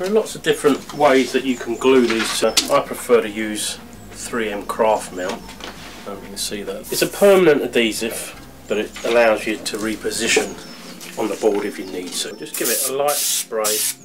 There are lots of different ways that you can glue these. Uh, I prefer to use 3M craft mount. Um, Don't can see that. It's a permanent adhesive but it allows you to reposition on the board if you need to. Just give it a light spray